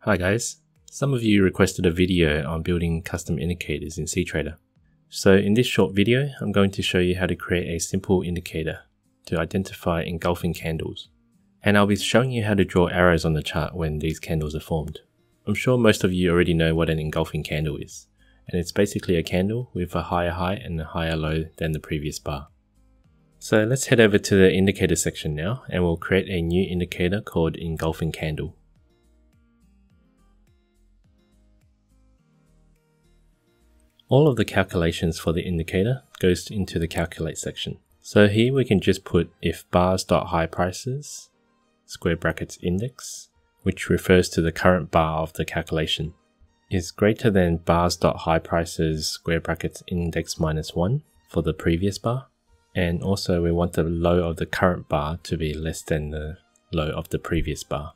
Hi guys, some of you requested a video on building custom indicators in CTrader. So in this short video, I'm going to show you how to create a simple indicator to identify engulfing candles. And I'll be showing you how to draw arrows on the chart when these candles are formed. I'm sure most of you already know what an engulfing candle is, and it's basically a candle with a higher high and a higher low than the previous bar. So let's head over to the indicator section now and we'll create a new indicator called engulfing candle. All of the calculations for the indicator goes into the calculate section. So here we can just put if bars.highprices square brackets index, which refers to the current bar of the calculation, is greater than bars.highprices square brackets index minus 1 for the previous bar. And also we want the low of the current bar to be less than the low of the previous bar.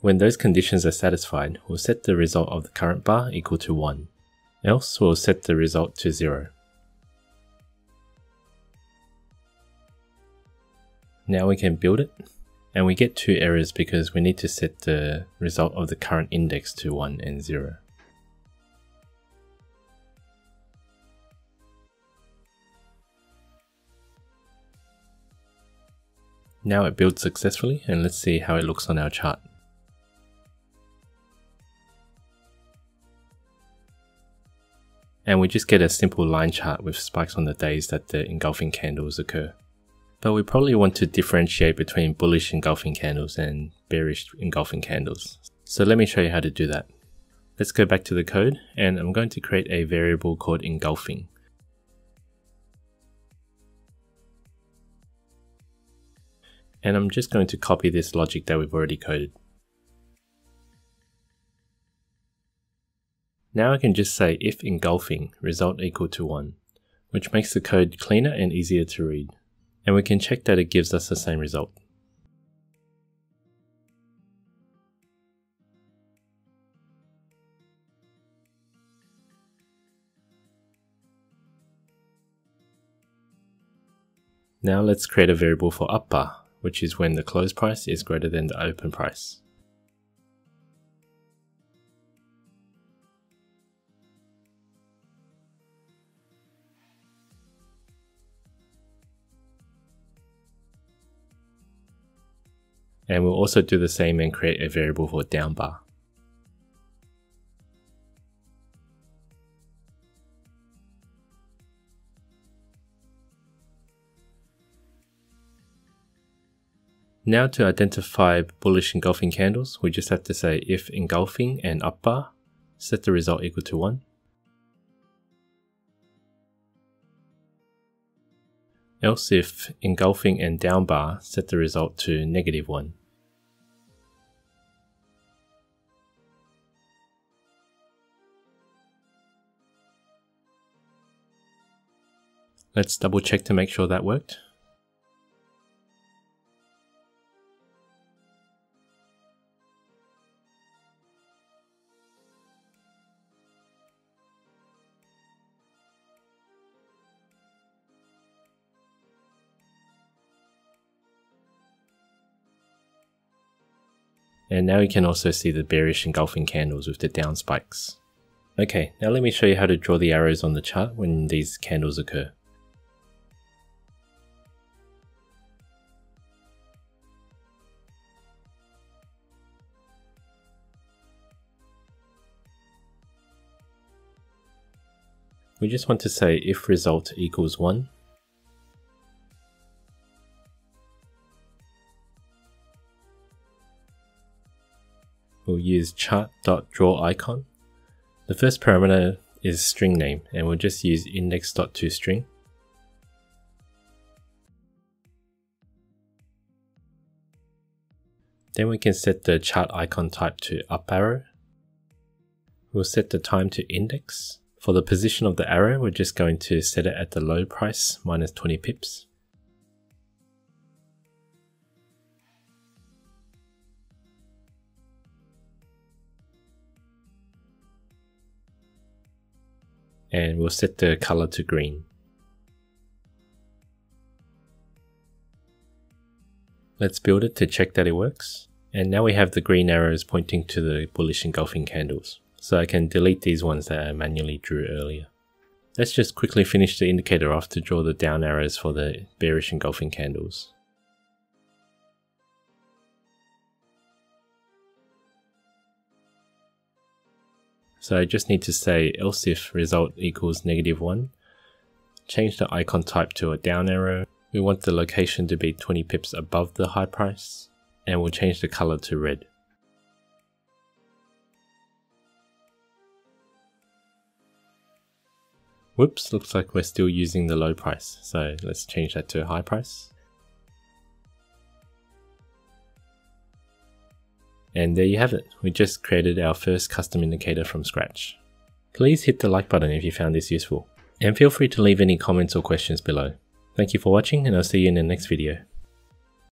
When those conditions are satisfied, we'll set the result of the current bar equal to 1. Else, we'll set the result to 0. Now we can build it, and we get two errors because we need to set the result of the current index to 1 and 0. Now it builds successfully and let's see how it looks on our chart. And we just get a simple line chart with spikes on the days that the engulfing candles occur. But we probably want to differentiate between bullish engulfing candles and bearish engulfing candles. So let me show you how to do that. Let's go back to the code and I'm going to create a variable called engulfing. And I'm just going to copy this logic that we've already coded. Now I can just say if engulfing result equal to 1, which makes the code cleaner and easier to read. And we can check that it gives us the same result. Now let's create a variable for up bar, which is when the close price is greater than the open price. And we'll also do the same and create a variable for down bar. Now to identify bullish engulfing candles, we just have to say if engulfing and up bar, set the result equal to 1. Else if engulfing and down bar, set the result to negative 1. Let's double check to make sure that worked. And now you can also see the bearish engulfing candles with the down spikes. Okay, now let me show you how to draw the arrows on the chart when these candles occur. We just want to say if result equals 1. We'll use chart.drawIcon. The first parameter is string name and we'll just use index.toString. Then we can set the chart icon type to up arrow. We'll set the time to index for the position of the arrow, we're just going to set it at the low price, minus 20 pips. And we'll set the color to green. Let's build it to check that it works. And now we have the green arrows pointing to the bullish engulfing candles. So I can delete these ones that I manually drew earlier. Let's just quickly finish the indicator off to draw the down arrows for the bearish engulfing candles. So I just need to say else if result equals negative 1. Change the icon type to a down arrow. We want the location to be 20 pips above the high price. And we'll change the color to red. Whoops, looks like we're still using the low price. So let's change that to a high price. And there you have it. We just created our first custom indicator from scratch. Please hit the like button if you found this useful. And feel free to leave any comments or questions below. Thank you for watching and I'll see you in the next video.